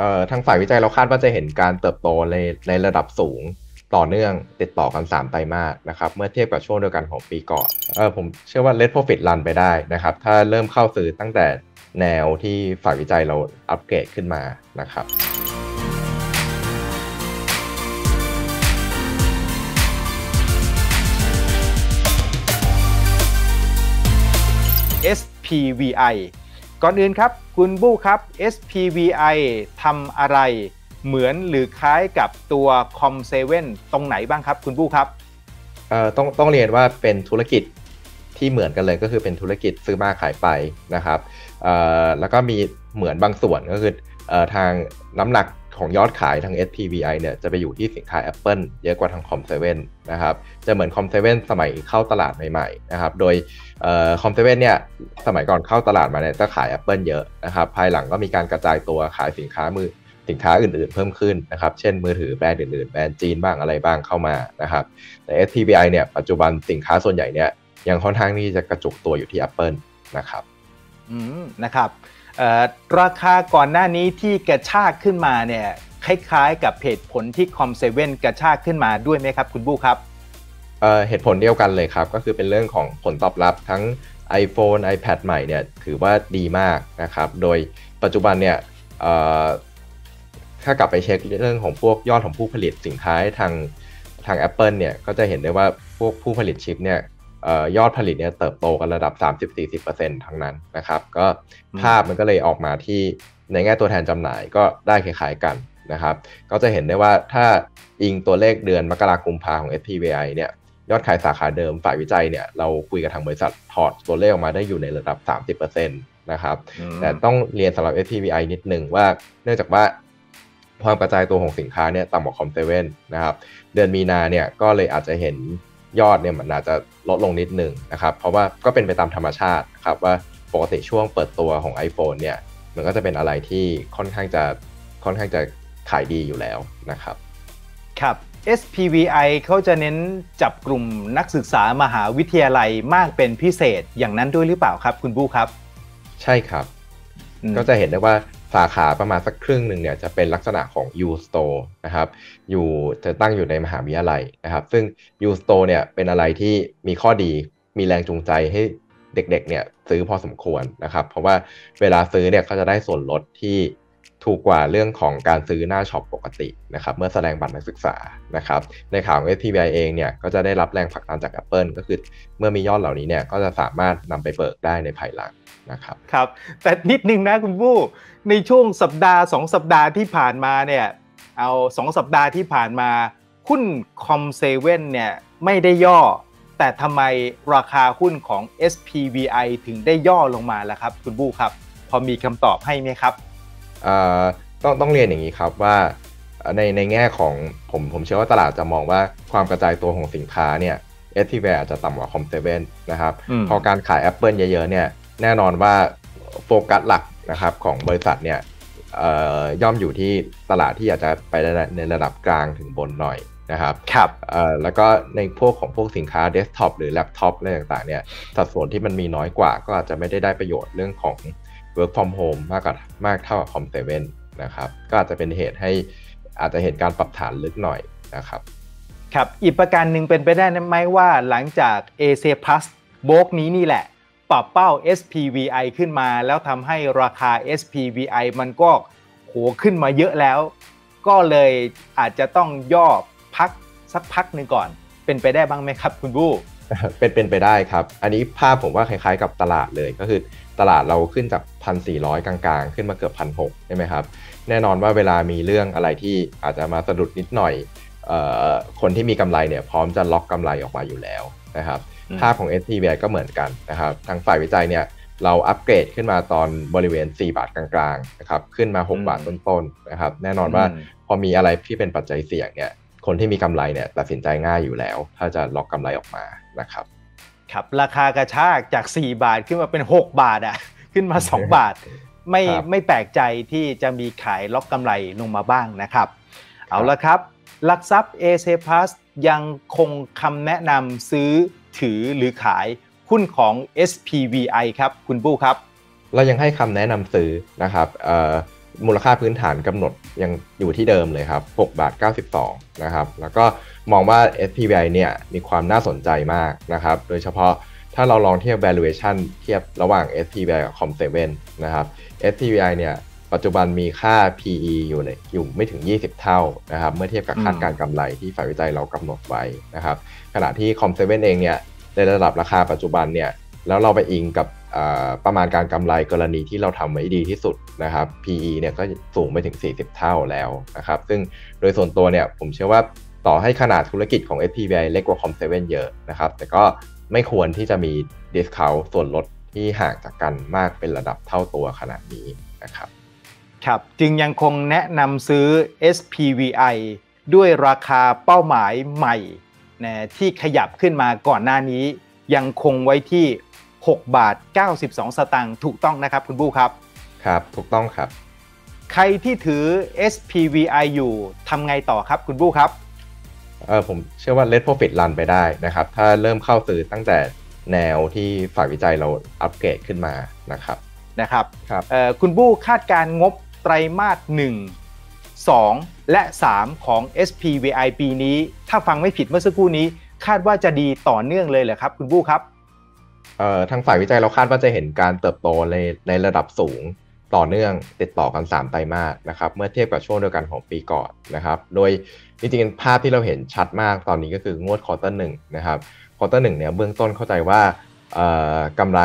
เอ่อทางฝ่ายวิจัยเราคาดว่าจะเห็นการเติบโตในในระดับสูงต่อเนื่องติดต่อกัน 3 ไตรมาสนะครับเมื่อเทียบกับช่วงเดียวกันของปีก่อนเออผมเชื่อว่า Let Profit รันไปได้นะครับ ถ้าเริ่มเข้าซื้อตั้งแต่แนวที่ฝ่ายวิจัยเราอัปเกรดขึ้นมานะครับ SPVI ก่อนอื่นครับคุณบู้ครับ SPVI ทำอะไรเหมือนหรือคล้ายกับตัว Com7 ตรงไหนบ้างครับ คุณบู้ครับเอ่อต้องต้องเรียนว่าเป็นธุรกิจที่เหมือนกันเลยก็คือเป็นธุรกิจซื้อมาขายไปนะครับเอ่อแล้วก็มีเหมือนบางส่วนก็คือเอ่อทางน้ำหนัก ของยอดขายทาง SPVI เนี่ยจะไปอยู่ที่สินค้า Apple เยอะกว่าทาง Com7 นะครับ จะเหมือน Com7 สมัยเข้าตลาดใหม่ๆนะครับ โดยคอมเซเว่นเนี่ยสมัยก่อนเข้าตลาดมาเนี่ยจะขาย Apple เยอะนะครับ ภายหลังก็มีการกระจายตัวขายสินค้ามือสินค้าอื่นๆเพิ่มขึ้นนะครับ เช่นมือถือแบรนด์อื่นๆ แบรนด์จีนบ้างอะไรบ้างเข้ามานะครับ แต่ SPVI เนี่ยปัจจุบันสินค้าส่วนใหญ่เนี่ยยังค่อนข้างที่จะกระจุกตัวอยู่ที่ Apple นะครับ นะครับราคาก่อนหน้านี้ที่กระชากขึ้นมาเนี่ยคล้ายๆ กับเหตุผลที่คอมเซเว่นกระชากขึ้นมาด้วยไหมครับ คุณบูครับเหตุผลเดียวกันเลยครับ ก็คือเป็นเรื่องของผลตอบรับทั้ง iPhone iPad ใหม่เนี่ยถือว่าดีมากนะครับ โดยปัจจุบันเนี่ยถ้ากลับไปเช็คเรื่องของพวกยอดของผู้ผลิตสินค้าทางทาง Apple เนี่ยก็จะเห็นได้ว่าพวกผู้ผลิตชิปเนี่ย ยอดผลิตเนี่ยเติบโตกันระดับ 30-40%ทั้งนั้นนะครับ ก็ภาพมันก็เลยออกมาที่ในแง่ตัวแทนจำหน่ายก็ได้คล้ายๆกันนะครับ ก็จะเห็นได้ว่าถ้าอิงตัวเลขเดือนมกราคมพาของ SPVI เนี่ยยอดขายสาขาเดิมฝ่ายวิจัยเนี่ยเราคุยกับทางบริษัทถอดตัวเลขออกมาได้อยู่ในระดับ 30%นะครับ แต่ต้องเรียนสำหรับ SPVI นิดหนึ่งว่าเนื่องจากว่าความกระจายตัวของสินค้าเนี่ยต่ำกว่าคอมเซเว่นนะครับ เดือนมีนาเนี่ยก็เลยอาจจะเห็น ยอดเนี่ยมันอาจจะลดลงนิดหนึ่งนะครับ เพราะว่าก็เป็นไปตามธรรมชาติครับว่าปกติช่วงเปิดตัวของ iPhone เนี่ยมันก็จะเป็นอะไรที่ค่อนข้างจะค่อนข้างจะขายดีอยู่แล้วนะครับ ครับ SPVI เขาจะเน้นจับกลุ่มนักศึกษามหาวิทยาลัยมากเป็นพิเศษอย่างนั้นด้วยหรือเปล่าครับ คุณบูครับ ใช่ครับ ก็จะเห็นได้ว่า สาขาประมาณสักครึ่งหนึ่งเนี่ยจะเป็นลักษณะของ U Store นะครับ อยู่จะตั้งอยู่ในมหาวิทยาลัยนะครับ ซึ่ง U Store เนี่ยเป็นอะไรที่มีข้อดีมีแรงจูงใจให้เด็กๆเนี่ยซื้อพอสมควรนะครับ เพราะว่าเวลาซื้อเนี่ยเขาจะได้ส่วนลดที่ ถูกกว่าเรื่องของการซื้อหน้าช็อปปกตินะครับเมื่อแสดงบัตรนักศึกษานะครับในข่าวของ SPBI เองเนี่ยก็จะได้รับแรงผลักดันจาก Apple ก็คือเมื่อมียอดเหล่านี้เนี่ยก็จะสามารถนำไปเบิกได้ในภายหลังนะครับครับ แต่นิดนึงนะคุณผู้ ในช่วงสัปดาห์ 2 สัปดาห์ที่ผ่านมาเนี่ยเอา 2 สัปดาห์ที่ผ่านมาหุ้นคอมเซเว่นเนี่ยไม่ได้ย่อ แต่ทำไมราคาหุ้นของ SPVI ถึงได้ย่อลงมาล่ะครับ คุณบู้ครับ พอมีคำตอบให้ไหมครับ ต้องต้องเรียนอย่างนี้ครับว่าในในแง่ของผมผมเชื่อว่าตลาดจะมองว่าความกระจายตัวของสินค้าเนี่ย s t v อาจจะต่ำกว่าคอมเซเว่นนะครับ พอการขาย Apple เยอะๆเนี่ยแน่นอนว่าโฟกัสหลักนะครับของบริษัทเนี่ยย่อมอยู่ที่ตลาดที่อาจจะไปในระดับกลางถึงบนหน่อยนะครับครับแล้วก็ในพวกของพวกสินค้าเดสก์ท็อปหรือแล็ปท็อปอะไรต่างๆเนี่ยสัดส่วนที่มันมีน้อยกว่าก็อาจจะไม่ได้ได้ประโยชน์เรื่องของ work from home มากกว่ามากเท่ากับ COM7นะครับ ก็อาจจะเป็นเหตุให้อาจจะเหตุการปรับฐานลึกหน่อยนะครับครับอีกประการหนึ่งเป็นไปได้ไหมว่าหลังจาก a c Plus โบกนี้นี่แหละ ปรับเป้า SPVI ขึ้นมา แล้วทำให้ราคา SPVI มันก็โหขึ้นมาเยอะแล้ว ก็เลยอาจจะต้องย่อพักสักพักหนึ่งก่อน เป็นไปได้บ้างไหมครับคุณบู้ เป็นเป็นไปได้ครับ อันนี้ภาพผมว่าคล้ายๆ กับตลาดเลยก็คือตลาดเราขึ้นจากพันสี่ร้อยกลางๆ ขึ้นมาเกือบพันหกใช่ไหมครับ แน่นอนว่าเวลามีเรื่องอะไรที่อาจจะมาสะดุดนิดหน่อยออคนที่มีกำไรเนี่ยพร้อมจะล็อกกำไรออกมาอยู่แล้วนะครับภาพของ s p b ก็เหมือนกันนะครับทางฝ่ายวิจัยเนี่ยเราอัปเกรดขึ้นมาตอนบริเวณ 4 บาทกลางๆนะครับขึ้นมา 6 บาทต้นๆนะครับแน่นอนว่าพอมีอะไรที่เป็นปัจจัยเสี่ยงเนี่ยคนที่มีกำไรเนี่ยตัดสินใจง่ายอยู่แล้ว ถ้าจะล็อกกำไรออกมา นะครับครับราคากระชากจาก 4 บาทขึ้นมาเป็น 6 บาทอะ่ะขึ้นมา 2 บาท ไม่ไม่แปลกใจที่จะมีขายล็อกกำไรลงมาบ้างนะครับ เอาละครับหลักทรัพย์ a c p l u s ยังคงคำแนะนำซื้อถือหรือขายหุ้นของ SPVI ครับ คุณบู้ครับ เรายังให้คำแนะนำซื้อนะครับ มูลค่าพื้นฐานกำหนดยังอยู่ที่เดิมเลยครับ6บาท92นะครับแล้วก็มองว่า SPVI เนี่ยมีความน่าสนใจมากนะครับโดยเฉพาะถ้าเราลองเทียบ valuation เทียบระหว่าง SPVI กับ Com7 นะครับ SPVI เนี่ยปัจจุบันมีค่า PE อยู่ในอยู่ไม่ถึง 20 เท่านะครับเมื่อเทียบกับคาดการกำไรที่ฝ่ายวิจัยเรากำหนดไว้นะครับขณะที่ Com7 เองเนี่ยในระดับราคาปัจจุบันเนี่ย แล้วเราไปอิงกับประมาณการกำไรกรณีที่เราทำไว้ดีที่สุดนะครับ PE เนี่ยก็สูงไปถึง 40 เท่าแล้วนะครับ ซึ่งโดยส่วนตัวเนี่ยผมเชื่อว่าต่อให้ขนาดธุรกิจของ SPVI เล็กกว่า Com7 เยอะนะครับ แต่ก็ไม่ควรที่จะมี discount ส่วนลดที่ห่างจากกันมากเป็นระดับเท่าตัวขนาดนี้นะครับ ครับจึงยังคงแนะนำซื้อ SPVI ด้วยราคาเป้าหมายใหม่นะที่ขยับขึ้นมาก่อนหน้านี้ยังคงไว้ที่ 6 บาท 92 สตางค์ถูกต้องนะครับคุณบู้ครับครับ ถูกต้องครับ ใครที่ถือ SPVI อยู่ทำไงต่อครับคุณบู้ครับเออผมเชื่อว่า Let Profit Run ไปได้นะครับ ถ้าเริ่มเข้าซื้อตั้งแต่แนวที่ฝ่ายวิจัยเราอัปเกรดขึ้นมานะครับนะครับครับคุณบู้คาดการงบไตรมาส 1 2 และ 3 ของ SPVI ปีนี้ ถ้าฟังไม่ผิดเมื่อสักครู่นี้ คาดว่าจะดีต่อเนื่องเลยเหรอครับ คุณบู้ครับ เอ่อทางฝ่ายวิจัยเราคาดว่าจะเห็นการเติบโตในในระดับสูงต่อเนื่องติดต่อกัน 3 ไตรมาสนะครับเมื่อเทียบกับช่วงเดียวกันของปีก่อนนะครับ โดยจริงๆภาพที่เราเห็นชัดมากตอนนี้ก็คืองวด quarter หนึ่งนะครับ quarter หนึ่งเนี่ยเบื้องต้นเข้าใจว่ากำไร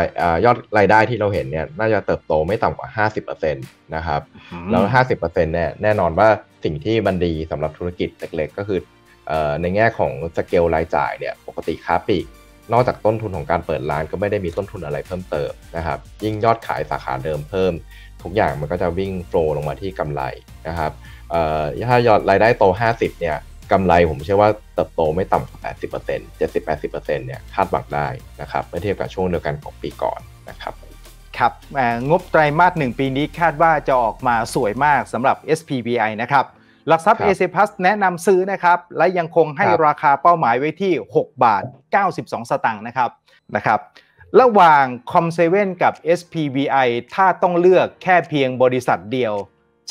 ยอดรายได้ที่เราเห็นเนี่ยน่าจะเติบโตไม่ต่ำกว่า 50%นะครับแล้ว 50%เนี่ยแน่นอนว่าสิ่งที่มันดีสำหรับธุรกิจเล็กๆ ก็คือในแง่ของสเกลรายจ่ายเนี่ยปกติค้าปลีก นอกจากต้นทุนของการเปิดร้านก็ไม่ได้มีต้นทุนอะไรเพิ่มเติมนะครับ ยิ่งยอดขายสาขาเดิมเพิ่ม ทุกอย่างมันก็จะวิ่งโฟล์ลงมาที่กำไรนะครับถ้ายอดรายได้โต 50 เนี่ยกำไรผมเชื่อว่าเติบโตไม่ต่ำกว่า 80% 70-80%เนี่ยคาดหวังได้นะครับเมื่อเทียบกับช่วงเดียวกันของปีก่อนนะครับครับงบไตรมาสหนึ่งปีนี้คาดว่าจะออกมาสวยมากสำหรับ SPBI นะครับ หลักทรัพย์เอเซพัสแนะนำซื้อนะครับ และยังคงให้ราคาเป้าหมายไว้ที่ 6 บาท 92 สตางค์นะครับนะครับ ระหว่าง Com7 กับ SPVI ถ้าต้องเลือกแค่เพียงบริษัทเดียว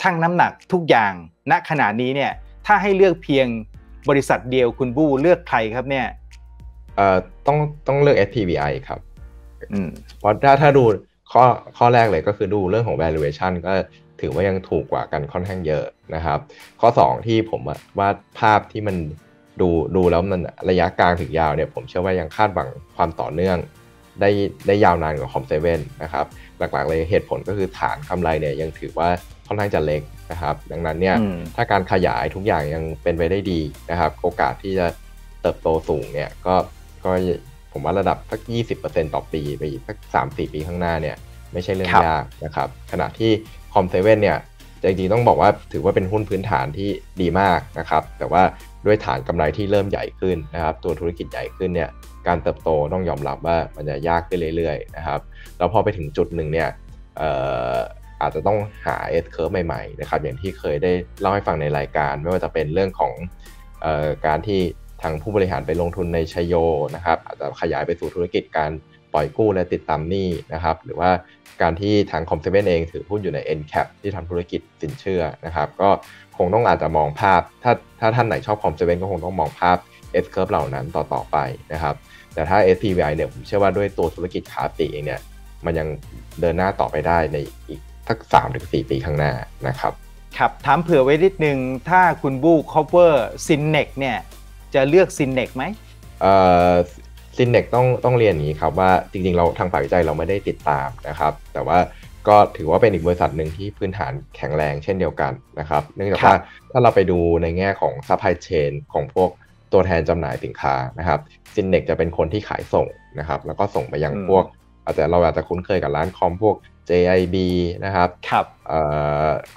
ชั่งน้ำหนักทุกอย่าง ณขณะนี้เนี่ยถ้าให้เลือกเพียงบริษัทเดียวคุณบู้เลือกใครครับเนี่ยเอ่อต้องต้องเลือก SPVI ครับเพราะถ้าถ้าดูข้อข้อแรกเลยก็คือดูเรื่องของ valuation ก็ ถือว่ายังถูกกว่ากันค่อนข้างเยอะนะครับ ข้อ 2 ที่ผมว่าภาพที่มันดูดูแล้วมันระยะกลางถึงยาวเนี่ยผมเชื่อว่ายังคาดหวังความต่อเนื่องได้ได้ยาวนานกว่าคอมเซเว่นนะครับหลักๆเลยเหตุผลก็คือฐานกำไรเนี่ยยังถือว่าค่อนข้างจะเล็กนะครับ ดังนั้นเนี่ยถ้าการขยายทุกอย่างยังเป็นไปได้ดีนะครับ โอกาสที่จะเติบโตสูงเนี่ยก็ก็ผมว่าระดับสัก 20%ต่อปีไปอีกสัก 3-4 ปีข้างหน้าเนี่ย ไม่ใช่เรื่องยากนะครับ ขณะที่คอมเซเว่นเนี่ยจริงๆต้องบอกว่าถือว่าเป็นหุ้นพื้นฐานที่ดีมากนะครับ แต่ว่าด้วยฐานกำไรที่เริ่มใหญ่ขึ้นนะครับ ตัวธุรกิจใหญ่ขึ้นเนี่ยการเติบโตต้องยอมรับว่ามันจะยากขึ้นเรื่อยๆนะครับแล้วพอไปถึงจุดหนึ่งเนี่ยอาจจะต้องหา S curve ใหม่ๆนะครับอย่างที่เคยได้เล่าให้ฟังในรายการ ไม่ว่าจะเป็นเรื่องของออการที่ทางผู้บริหารไปลงทุนในชโยนะครับอาจจะขยายไปสู่ธุรกิจการ ปล่อยกู้และติดตามหนี้นะครับหรือว่าการที่ทางคอมเซเว่นเองถือหุ้นอยู่ใน NCAP ที่ทำธุรกิจสินเชื่อนะครับก็คงต้องอาจจะมองภาพ ถ้าถ้าท่านไหนชอบคอมเซเว่นก็คงต้องมองภาพ S curve เหล่านั้นต่อต่อไปนะครับแต่ถ้า SPVI เนี่ยผมเชื่อว่าด้วยตัวธุรกิจขาปีเองเนี่ยมันยังเดินหน้าต่อไปได้ในอีกสักสามถึงสี่ปีข้างหน้านะครับครับถามเผื่อไว้นิดนึง ถ้าคุณบู้ cover Synnex เนี่ยจะเลือก Synnex ไหมเอ่อ Synnex ต้องต้องเรียนอย่างนี้ครับว่าจริงๆเราทางฝ่ายวิจัยเราไม่ได้ติดตามนะครับ แต่ว่าก็ถือว่าเป็นอีกบริษัทหนึ่งที่พื้นฐานแข็งแรงเช่นเดียวกันนะครับ เนื่องจากว่าถ้าเราไปดูในแง่ของ supply chain ของพวกตัวแทนจำหน่ายสินค้านะครับ Synnex จะเป็นคนที่ขายส่งนะครับ แล้วก็ส่งไปยังพวก อาจจะเราอาจจะคุ้นเคยกับร้านคอมพวก JIB นะครับครับ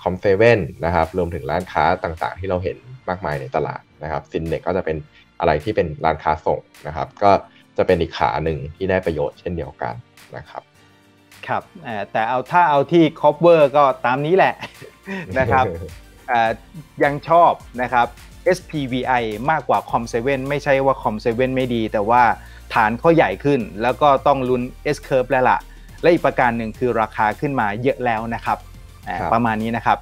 คอมเซเว่นนะครับรวมถึงร้านค้าต่างๆ ที่เราเห็นมากมายในตลาดนะครับซินเนกก็จะเป็นอะไรที่เป็นร้านค้าส่งนะครับ ก็ จะเป็นอีกขาหนึ่งที่ได้ประโยชน์เช่นเดียวกันนะครับ ครับแต่เอาถ้าเอาที่ cover ก็ตามนี้แหละนะครับยังชอบนะครับ SPVI มากกว่า Com7 ไม่ใช่ว่า Com7 ไม่ดี แต่ว่าฐานเขาใหญ่ขึ้น แล้วก็ต้องลุ้น S curve แล้วล่ะ และอีกประการหนึ่งคือราคาขึ้นมาเยอะแล้วนะครับ ประมาณนี้นะครับ